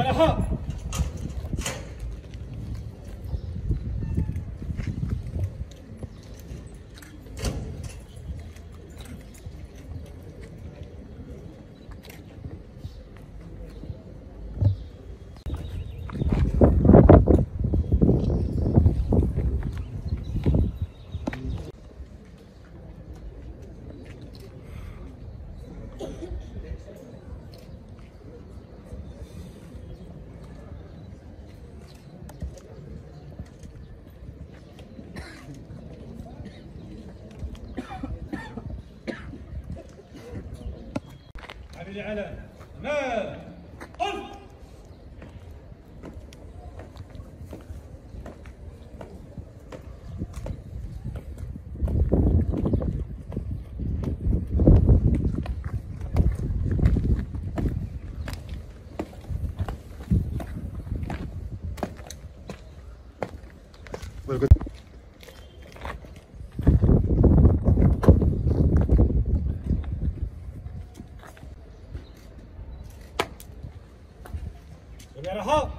来来，عبد العلا ما قل جرحا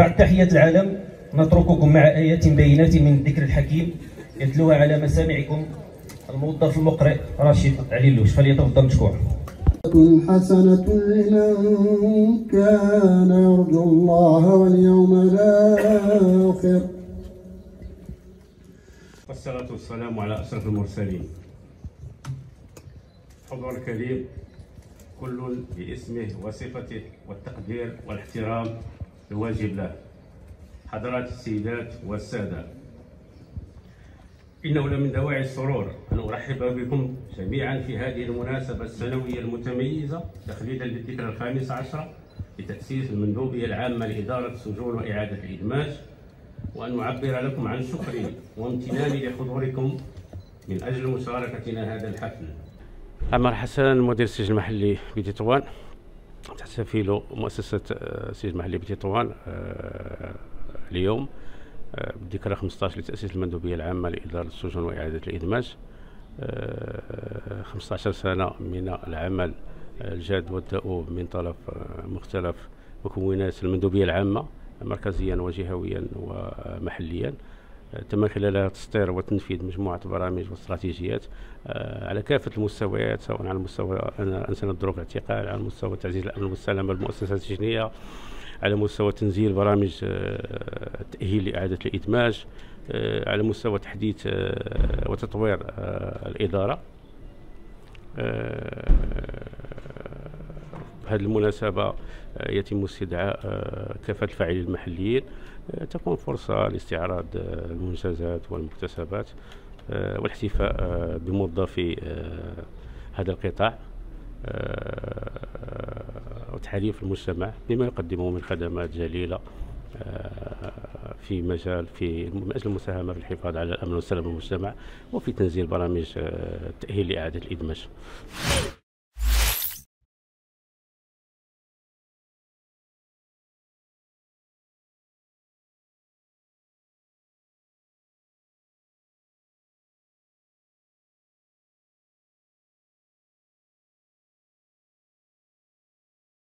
بعد تحية العالم نترككم مع آيات بينات من الذكر الحكيم. يتلوها على مسامعكم الموظف المقرئ راشد عليلوش فليتفضل مشكور حسنة لمن كان يرجو الله واليوم الآخر. والصلاة والسلام على أشرف المرسلين. حضور الكريم كل باسمه وصفته والتقدير والإحترام. الواجب له حضرات السيدات والسادة. إنه لمن دواعي السرور أن أرحب بكم جميعا في هذه المناسبة السنوية المتميزة تخليدا للذكرى الخامسة عشرة لتأسيس المندوبية العامة لإدارة السجون وإعادة الإدماج. وأن نعبر لكم عن شكري وامتناني لحضوركم من أجل مشاركتنا هذا الحفل. عمر حسن مدير السجن المحلي بتطوان تحتفل مؤسسة آه، السجن المحلي بتطوان آه، اليوم آه، بالذكرى 15 لتأسيس المندوبية العامة لإدارة السجون وإعادة الإدماج آه، 15 سنة من العمل الجاد والدؤوب من طرف آه، مختلف مكونات المندوبية العامة مركزيا وجهويا ومحليا. آه، تم خلالها تسطير وتنفيذ مجموعة برامج واستراتيجيات آه، على كافة المستويات سواء على مستوى أن- أنسنة ظروف الاعتقال على مستوى تعزيز الأمن والسلامة بالمؤسسات السجنية على مستوى تنزيل برامج آه، التأهيل لإعادة الإدماج آه، على مستوى تحديث آه، وتطوير آه، الإدارة. آه، بهذه المناسبة آه، يتم استدعاء آه، كافة الفاعلين المحليين آه، تكون فرصة لاستعراض المنجزات والمكتسبات والاحتفاء بموظفي هذا القطاع وتحريف المجتمع بما يقدمه من خدمات جليلة في مجال في من أجل المساهمة في الحفاظ على الأمن والسلام المجتمع وفي تنزيل برامج التاهيل لإعادة الإدماج.